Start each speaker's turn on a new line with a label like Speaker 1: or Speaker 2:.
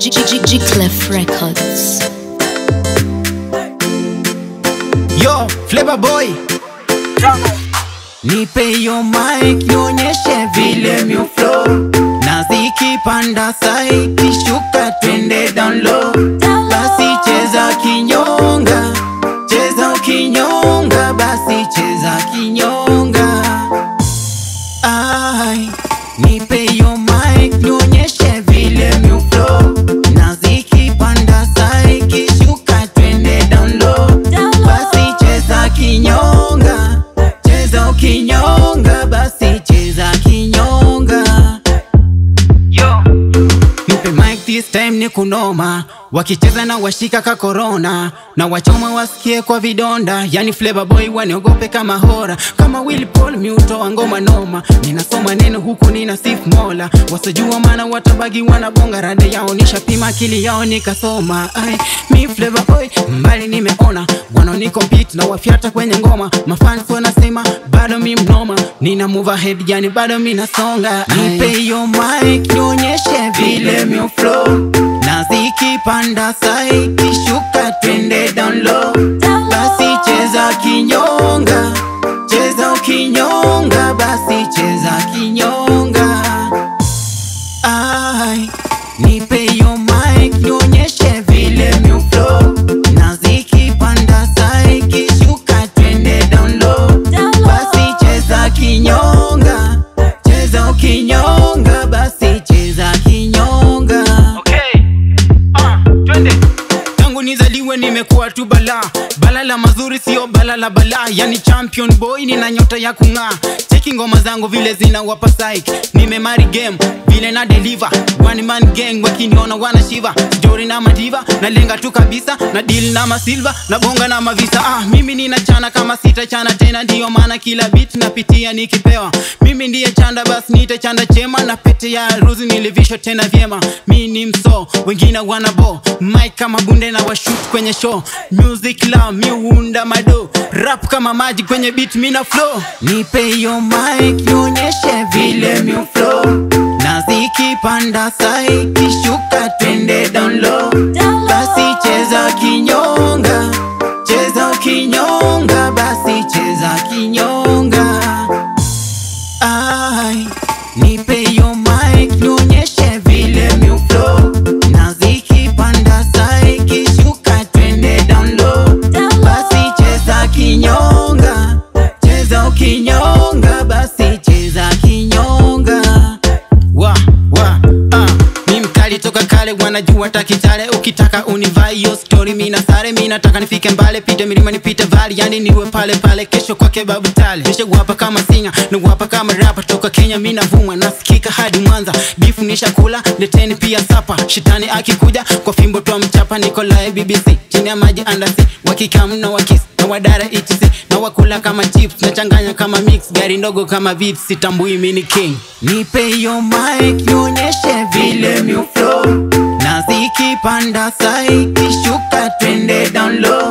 Speaker 1: G Clef Records.
Speaker 2: Yo, Boy Nipe mic nionyeshe vile flow sai kishuka twende down low basi this time ni kunoma. Wakicheza na washika ka corona na wachoma wasikie kwa vidonda. Yani flavor boy waniogope kama hora. Kama Willy Paul miutoa ngoma noma. Ninasoma neno huku nina sif mola. Wasijua maana watabagi wanabonga rade yao nishapima akili yao nikasoma ai mi flavor boy mbali nimeona. Wanaoni compete na wafyata kwenye ngoma. Mafans wanasema bado mi mnoma. Nina move ahead yani bado mi nasonga. Nipe yo mic nionyeshe zikipanda sai kishuka la mazuri sio bala la bala yani champion boy nina nyota ya kung'aa. Cheki ngoma zangu vile zinawapa psych nimemari game vile na deliver. One man gang wakiniona wana shiva jori na madiva nalenga tu kabisa. Na deal na masilva na bonga na mavisa ah, mimi ninachana kama sitachana tena. Ndiyo maana kila bit napitia nikipewa. Mimi ndiye chanda basi nite chanda chema. Na pete ya ruzi nilivisho tena vyema. Mi ni mso wengine wana bo. Mike kama bunde na washut kwenye show. Music la mi huunda mado. Rap kama maji kwenye beat mina flow. Nipe yo mic nionyeshe vile mi flow na zikipanda sai kishuka twende down low. Basi cheza kinyonga cheza kinyonga, basi cheza kinyonga kale wanajua takitale ukitaka univai hiyo story mina sare mina taka nifike mbale pite milima nipite vali yani niwe pale pale. Kesho kwake babu tale. Nishagwapa kama singa nagwapa kama rapa toka kenya mina vuma nasikika hadi mwanza. Bifu nisha kula leteni pia sapa. Shetani akikuja kwa fimbo twa mchapa niko live bbc chini ya maji andasi wakikamu na wakisi na wadara etc na wakula kama chips nachanganya kama mix. Gari ndogo kama vips sitambui mini king. Nipe yo mic nionyeshe vile mi flow na zikipanda sai kishuka twende down low